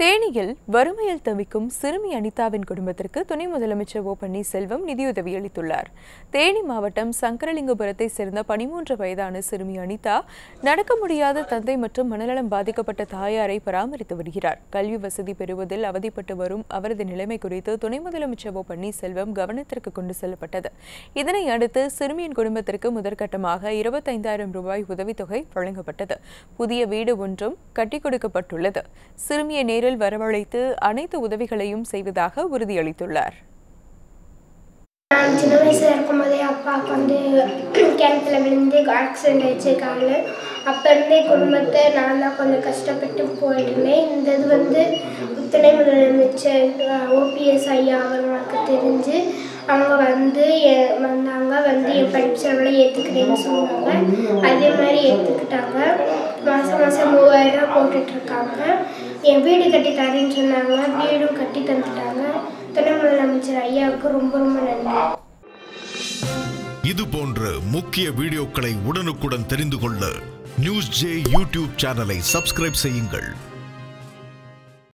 தேனியில் வறுமையில் தவிக்கும் சிறுமி அனிதாவின் குடும்பத்திற்கு துணை முதலமைச்சர் ஓ பன்னீர்செல்வம் நிதியுதவி அளித்துள்ளார். தேனி மாவட்டம் சங்கரலிங்கபுரத்தை சேர்ந்த பதிமூன்று வயதான சிறுமி அனிதா நடக்க முடியாத தந்தை மற்றும் மனநலம் பாதிக்கப்பட்ட தாயாரை பராமரித்து வருகிறார். கல்வி வசதி பெறுவதில் அவதிப்பட்டு வரும் அவரது நிலைமை குறித்து துணை முதலமைச்சர் ஓ பன்னீர்செல்வம் கவனத்திற்கு கொண்டு செல்லப்பட்டது. இதனை அடுத்து சிறுமியின் குடும்பத்திற்கு முதற்கட்டமாக இருபத்தைந்தாயிரம் ரூபாய் உதவித்தொகை வழங்கப்பட்டது. புதிய வீடு ஒன்றும் கட்டிக் கொடுக்கப்பட்டுள்ளது சிறுமியை நேரில் வரவழைத்து அனைத்து உதவிகளையும் செய்வதாக உறுதியளித்துள்ளார். நான் சின்ன வயசில் இருக்கும்போதே அப்பாவுக்கு வந்து கிணத்துல விழுந்து ஆக்சிடென்ட் ஆயிடுச்சிருக்காங்க அப்ப அப்போ இருந்தே குடும்பத்தை நான் தான் கொஞ்சம் கஷ்டப்பட்டு போயிருந்தேன். இந்த இது வந்து துணை முதலமைச்சர் ஓபிஎஸ் ஐயா அவங்களுக்கு தெரிஞ்சு அவங்க வந்து வந்தாங்க. வந்து என் படிப்பு செலவில் ஏற்றுக்கிறேன்னு சொன்னாங்க. அதே மாதிரி ஏற்றுக்கிட்டாங்க மாதம் மாதம் மூவாயிரம் போட்டுட்ருக்காங்க. என் வீடு கட்டி தரேன்னு சொன்னாங்க. வீடும் கட்டி தந்துட்டாங்க. துணை முதலமைச்சர் ஐயாவுக்கு ரொம்ப ரொம்ப நன்றி. இது போன்ற முக்கிய வீடியோக்களை உடனுக்குடன் தெரிந்து கொள்ள நியூஸ் ஜே யூடியூப் சேனலை சப்ஸ்கிரைப் செய்யுங்கள்.